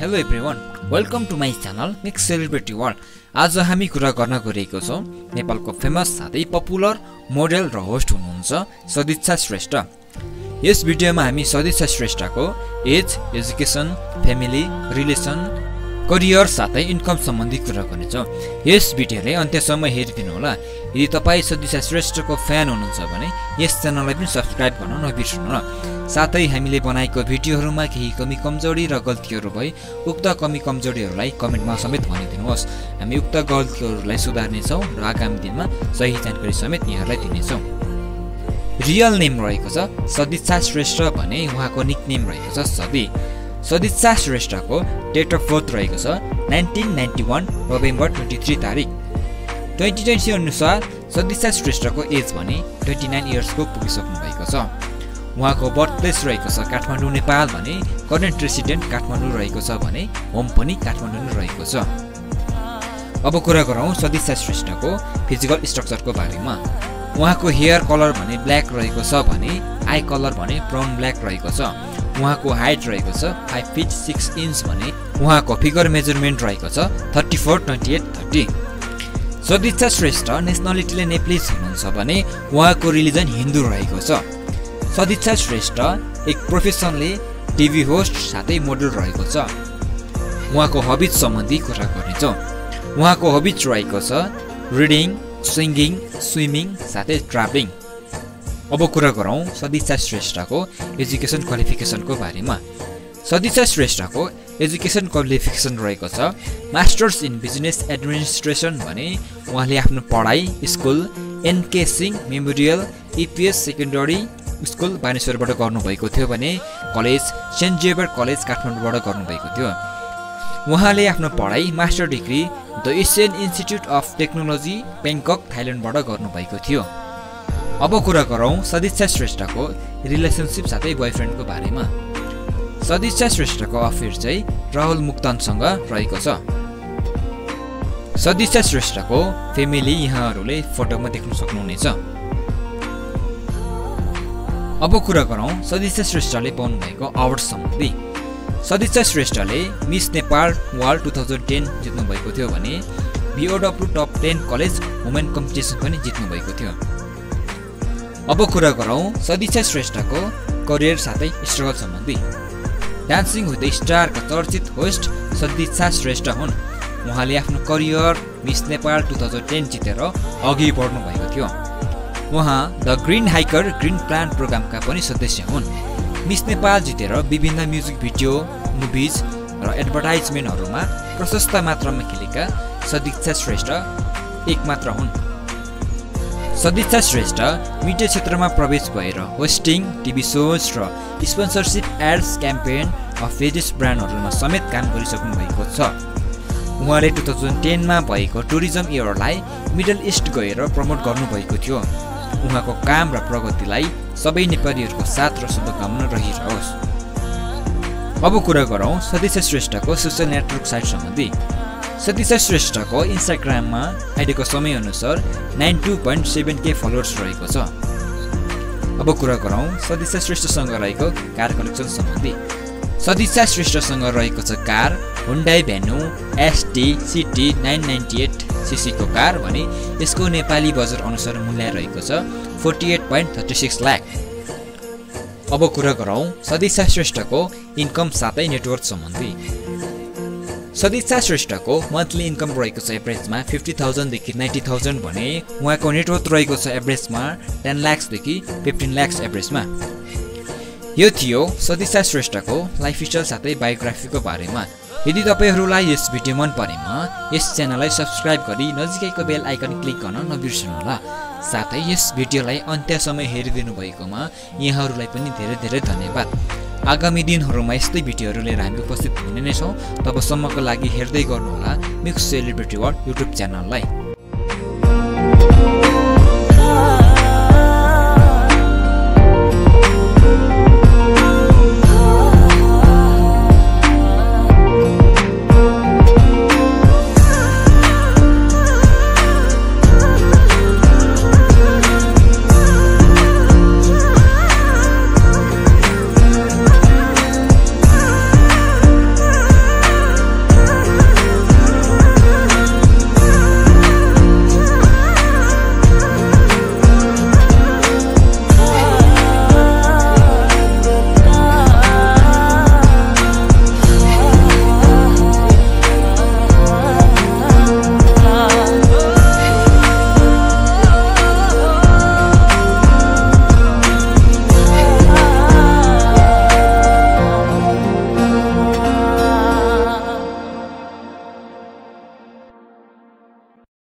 Hello everyone welcome to my channel mix celebrity world आज हामी कुरा गर्न गइरहेको छौँ नेपालको फेमस साथै पपुलर मोडेल र होस्ट हुनुहुन्छ सदिच्छा श्रेष्ठ। यस भिडियोमा हामी Sadichha श्रेष्ठको age education family relation career साथै इन्कम सम्बन्धी कुरा गर्नेछौँ। यस भिडियोलाई अन्त्यसम्म हेरिदिनु होला यदि तपाईँ सदिशा श्रेष्ठको फ्यान हुनुहुन्छ भने यस च्यानललाई पनि सब्सक्राइब गर्न नबिर्सनु होला साथै हामीले बनाएको भिडियोहरूमा केही कमी कमजोरी र गल्तीहरू भए उक्त कमी कमजोरीहरूलाई कमेन्टमा समेत भनिदिनुहोस्। हामी उक्त गल्तीहरूलाई सुधार्नेछौँ र आगामी दिनमा सही जानकारी समेत यहाँहरूलाई दिनेछौँ। रियल नेम रहेको छ सदिच्छा श्रेष्ठ भने उहाँको निक नेम रहेको छ सदी सदिच्छा श्रेष्ठको डेट अफ बर्थ रहेको छ nineteen ninety one November twenty three तारिक। ट्वेन्टी ट्वेन्टी अनुसार सदिच्छा श्रेष्ठको एज भने ट्वेन्टी नाइन इयर्सको पुगिसक्नु भएको छ। उहाँको बर्थ प्लेस रहेको छ काठमाडौँ नेपाल भने करेन्ट रेसिडेन्ट काठमाडौँ रहेको छ भने होम पनि काठमाडौँ नै रहेको छ। अब कुरा गरौँ सदिच्छा श्रेष्ठको फिजिकल स्ट्रक्चरको बारेमा। उहाँको हेयर कलर भने ब्ल्याक रहेको छ भने आई कलर भने ब्राउन ब्ल्याक रहेको छ। उहाँको हाइट रहेको छ फाइभ फिट सिक्स इन्च भने उहाँको फिगर मेजरमेन्ट रहेको छ thirty four twenty eight thirty Sadichha Shrestha नेसनालिटीले Nepalese हुनुहुन्छ भने उहाँको रिलिजन हिन्दू रहेको छ। सदिच्छा श्रेष्ठ एक प्रोफेसनले टिभी होस्ट साथै मोडल रहेको छ। उहाँको हबिट सम्बन्धी कुरा गर्नेछौँ। उहाँको हबिट रहेको छ रिडिङ सिङ्गिङ स्विमिङ साथै ट्राभलिङ अब कुरा गरौँ सदिच्छा श्रेष्ठको एजुकेसन क्वालिफिकेसनको बारेमा। सदिच्छा श्रेष्ठको एजुकेसन क्वालिफिकेसन रहेको छ मास्टर्स इन बिजनेस एडमिनिस्ट्रेसन भने उहाँले आफ्नो पढाइ school N K Singh memorial EPS secondary school बानेश्वरबाट गर्नुभएको थियो भने कलेज सेन्ट जेबर कलेज काठमाडौँबाट गर्नुभएको थियो। उहाँले आफ्नो पढाइ master degree the Asian institute of technology Bangkok थाइल्यान्डबाट गर्नुभएको थियो। अब कुरा गरौँ सदिच्छा श्रेष्ठको रिलेसनसिप साथै बोयफ्रेन्डको बारेमा। सदिच्छा श्रेष्ठको अफेयर चाहिँ राहुल मुक्तानसँग रहेको छ। सदिच्छा श्रेष्ठको फेमिली यहाँहरूले फोटोमा देख्न सक्नुहुनेछ। अब कुरा गरौँ सदिच्छा श्रेष्ठले पाउनुभएको अवार्ड सम्बन्धी। सदिच्छा श्रेष्ठले Miss Nepal world two thousand ten जित्नुभएको थियो भने B O W top ten college women competition पनि जित्नुभएको थियो। अब कुरा गरौँ सदिच्छा श्रेष्ठको करियर साथै स्ट्रगल सम्बन्धी। डान्सिङ विथ स्टारका चर्चित होस्ट सदिच्छा श्रेष्ठ हुन्। उहाँले आफ्नो career miss Nepal two thousand ten जितेर अघि बढ्नु भएको थियो। उहाँ the green hiker green plan प्रोग्रामका पनि सदस्य हुन्। मिस नेपाल जितेर विभिन्न म्युजिक भिडियो मुभिज र एडभर्टाइजमेन्टहरूमा प्रशस्त मात्रामा खेलेका सदिच्छा श्रेष्ठ एकमात्र हुन्। सदिच्छा श्रेष्ठ मिडिया क्षेत्रमा प्रवेश भएर होस्टिङ टिभी सोज र sponsorship ads campaign of various ब्रान्डहरूमा समेत काम गरिसक्नु भएको छ। उहाँले टु थाउजन्ड टेनमा भएको टुरिज्म इयरलाई मिडल इस्ट गएर प्रमोट गर्नुभएको थियो। उहाँको काम र प्रगतिलाई सबै नेपालीहरूको साथ र शुभकामना रहिरहोस्। अब कुरा गरौँ सदिच्छा श्रेष्ठको सोसियल नेटवर्क साइट सम्बन्धी। सतीशा श्रेष्ठको इन्स्टाग्राममा अहिलेको समयअनुसार nine two point seven K followers रहेको छ। अब कुरा गरौँ सदिशा श्रेष्ठसँग रहेको कार कलेक्सन सम्बन्धी। सदिशा श्रेष्ठसँग रहेको छ car Hyundai Venue ST city nine ninety eight सिसीको car भने यसको नेपाली बजार अनुसार मूल्य रहेको छ forty eight point thirty six lakh. अब कुरा गरौँ सदिशा श्रेष्ठको इन्कम साथै नेटवर्क सम्बन्धी। सदिच्छा श्रेष्ठको मन्थली इन्कम रहेको छ एभरेजमा फिफ्टी थाउजन्डदेखि नाइन्टी थाउजन्ड भने उहाँको नेटवर्थ रहेको छ एभरेजमा टेन ल्याक्सदेखि फिफ्टिन ल्याक्स एभरेजमा। यो थियो सदिच्छा श्रेष्ठको लाइफ स्टाइल साथै बायोग्राफीको बारेमा। यदि तपाईँहरूलाई यस भिडियो मन परेमा यस च्यानललाई सब्सक्राइब गरी नजिकैको बेल आइकन क्लिक गर्न नबिर्सनुहोला। साथै यस भिडियोलाई अन्त्यसम्म हेरिदिनु भएकोमा यहाँहरूलाई पनि धेरै धेरै धन्यवाद। आगामी दिनहरूमा यस्तै भिडियोहरू लिएर हामी उपस्थित हुने नै छौँ तबसम्मको लागि हेर्दै गर्नुहोला मिक्स सेलिब्रिटी वर्ल्ड युट्युब च्यानललाई।